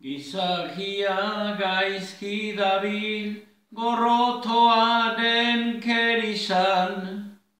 Gizakia gaizki dabil, gorrotoa den kerizan,